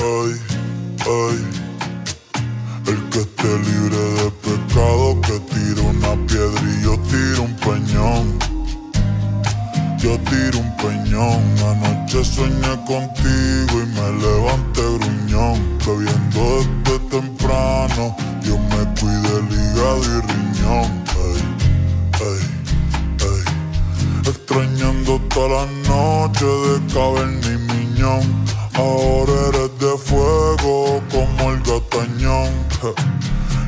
ay, ay. El que esté libre de pecado, que tire una piedra y yo tiro un peñón. Yo tiro un peñón. Anoche soñé contigo y me levanté gruñón. Bebiendo desde temprano, yo me cuide el hígado y riñón. Ay, ay, ay. Extrañando toda la noche de caverna y miñón. Ahora eres como el gatañón.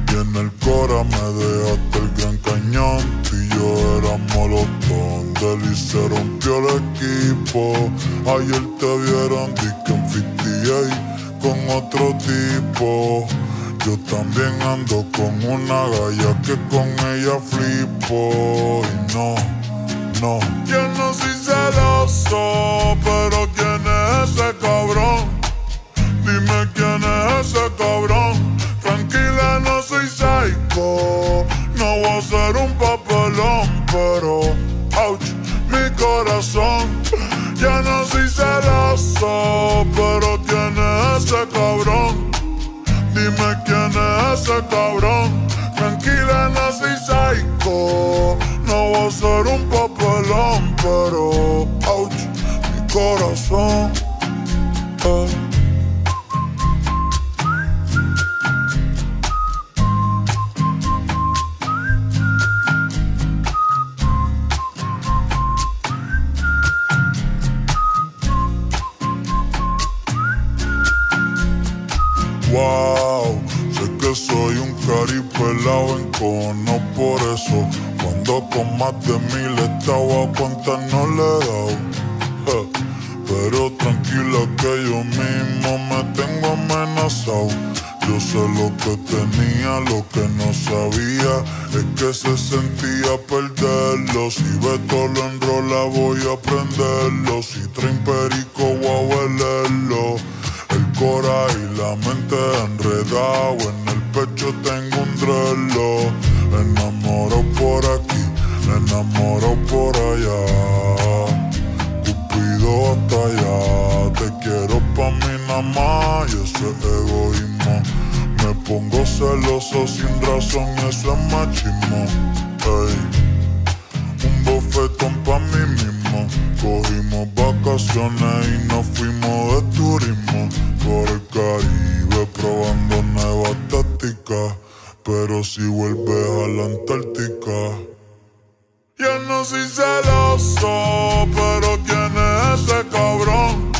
Y en el cora me dejaste el gran cañón. Y yo molotón. Del se rompió el equipo. Ayer te vieron disque en 58 con otro tipo. Yo también ando con una galla que con ella flipo. Y no, no. Yo no soy celoso, pero ¿quién es ese cabrón? Ouch, mi corazón. Ya no soy celoso, pero ¿quién es ese cabrón? Dime quién es ese cabrón. Tranquila, no soy psycho. No voy a ser un papelón, pero ouch, mi corazón. Wow, sé que soy un caripelado en cono, por eso cuando con más de mil estaba a cuenta no le he dado. Pero tranquila que yo mismo me tengo amenazado. Yo sé lo que tenía, lo que no sabía es que se sentía perderlo. Si ve lo enrola, voy a prenderlo. Si 30 Cupido hasta allá Te quiero pa' mí nada más Y eso es egoísmo Me pongo celoso sin razón eso es machismo Ey un bofetón pa' mí mismo. Cogimos vacaciones y nos fuimos de turismo por el Caribe probando nuevas tácticas. Pero si vuelves a la Antártica, no soy celoso, pero ¿quién es ese cabrón?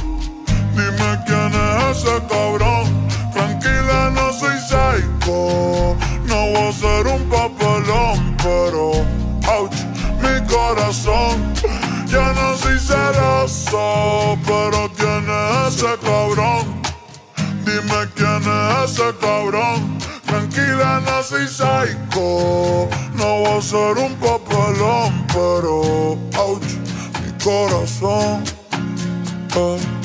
Dime quién es ese cabrón. Tranquila, no soy psycho. No voy a ser un papelón, pero ouch, mi corazón. Ya no soy celoso, pero ¿quién es ese cabrón? Dime quién es ese cabrón. Tranquila, no soy psycho. No voy a ser un papelón, pero ouch, mi corazón. eh.